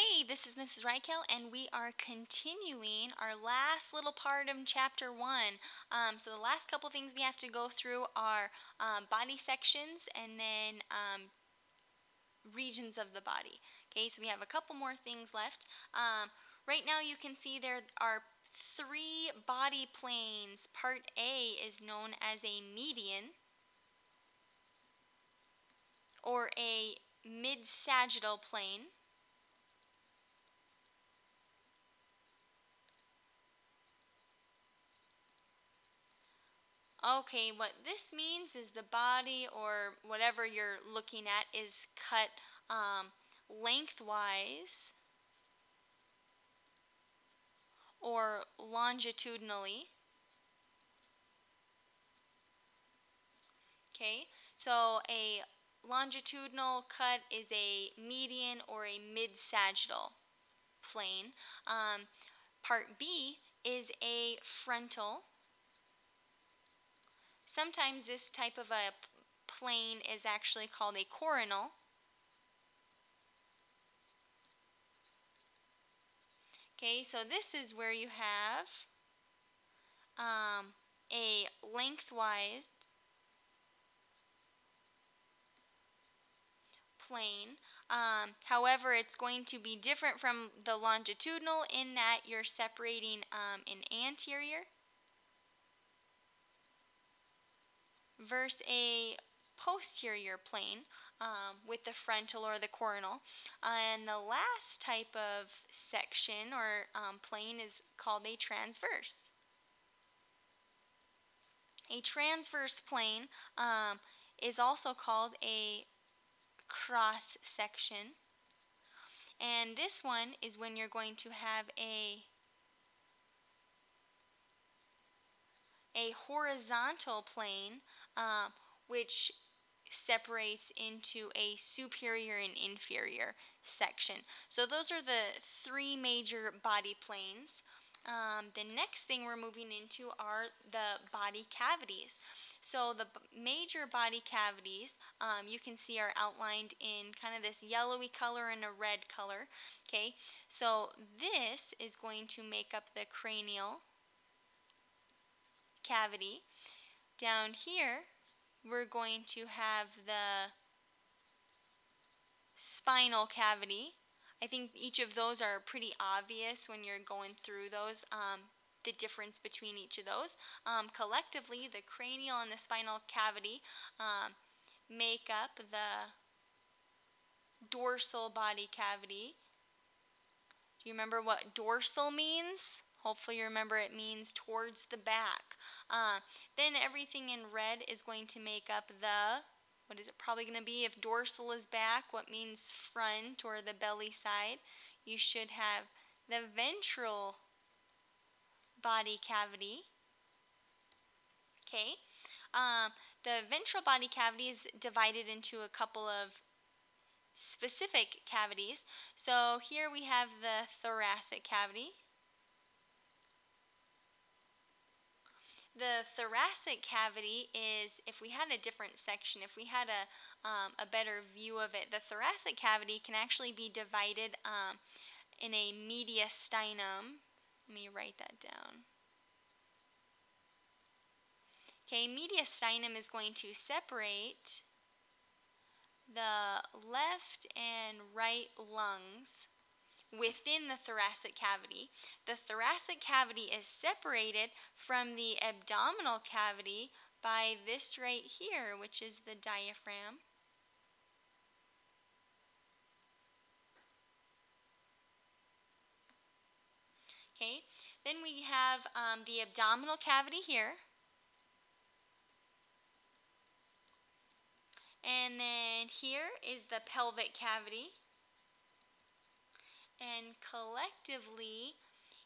Hey, this is Mrs. Reichelt, and we are continuing our last little part of chapter one. Um, so, the last couple things we have to go through are um, body sections and then um, regions of the body. Okay, so we have a couple more things left. Um, right now, you can see there are three body planes. Part A is known as a median or a mid sagittal plane. Okay, what this means is the body or whatever you're looking at is cut um, lengthwise or longitudinally. Okay, so a longitudinal cut is a median or a mid-sagittal plane. Um, part B is a frontal Sometimes this type of a plane is actually called a coronal. Okay, so this is where you have um, a lengthwise plane. Um, however, it's going to be different from the longitudinal in that you're separating um, an anterior versus a posterior plane um, with the frontal or the coronal. and the last type of section or um, plane is called a transverse. A transverse plane um, is also called a cross section. And this one is when you're going to have a a horizontal plane um, which separates into a superior and inferior section. So those are the three major body planes. Um, the next thing we're moving into are the body cavities. So the major body cavities um, you can see are outlined in kind of this yellowy color and a red color. Okay, so this is going to make up the cranial cavity. Down here, we're going to have the spinal cavity. I think each of those are pretty obvious when you're going through those, um, the difference between each of those. Um, collectively, the cranial and the spinal cavity um, make up the dorsal body cavity. Do you remember what dorsal means? Hopefully you remember it means towards the back. Uh, then everything in red is going to make up the, what is it probably going to be? If dorsal is back, what means front or the belly side? You should have the ventral body cavity. Okay. Um, the ventral body cavity is divided into a couple of specific cavities. So here we have the thoracic cavity. The thoracic cavity is, if we had a different section, if we had a, um, a better view of it, the thoracic cavity can actually be divided um, in a mediastinum. Let me write that down. Okay, mediastinum is going to separate the left and right lungs within the thoracic cavity. The thoracic cavity is separated from the abdominal cavity by this right here, which is the diaphragm. Okay, then we have um, the abdominal cavity here. And then here is the pelvic cavity. And collectively,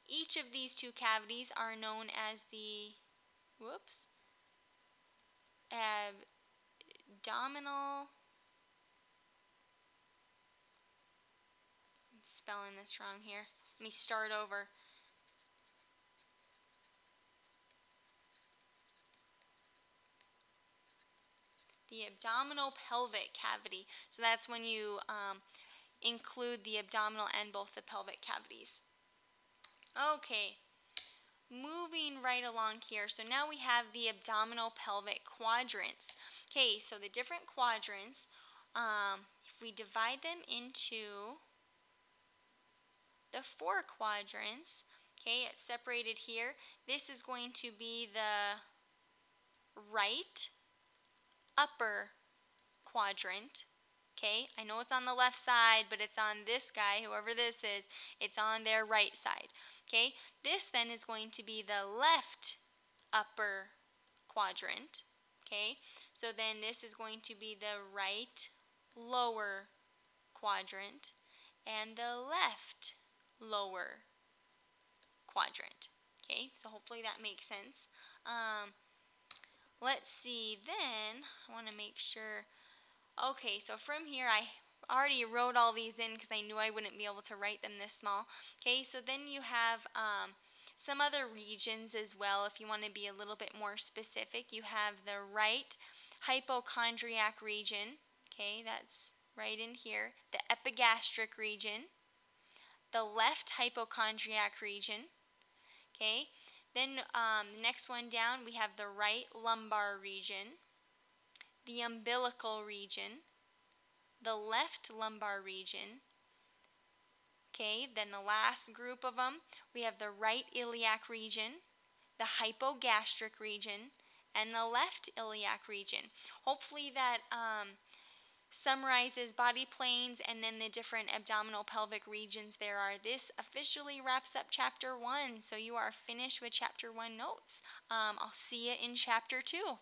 each of these two cavities are known as the, whoops, abdominal, I'm spelling this wrong here. Let me start over. The abdominal pelvic cavity. So that's when you um, include the abdominal and both the pelvic cavities. Okay, moving right along here. So now we have the abdominal pelvic quadrants. Okay, so the different quadrants, um, if we divide them into the four quadrants, okay, it's separated here. This is going to be the right upper quadrant. Okay, I know it's on the left side, but it's on this guy, whoever this is, it's on their right side. Okay, this then is going to be the left upper quadrant. Okay, so then this is going to be the right lower quadrant and the left lower quadrant. Okay, so hopefully that makes sense. Um, let's see, then I want to make sure. Okay, so from here I already wrote all these in because I knew I wouldn't be able to write them this small. Okay, so then you have um, some other regions as well if you want to be a little bit more specific. You have the right hypochondriac region. Okay, that's right in here. The epigastric region. The left hypochondriac region. Okay, then um, the next one down we have the right lumbar region. The umbilical region the left lumbar region. Okay, then the last group of them, we have the right iliac region, the hypogastric region, and the left iliac region. Hopefully that um, summarizes body planes and then the different abdominal pelvic regions there are. This officially wraps up chapter one, so you are finished with chapter one notes. Um, I'll see you in chapter two.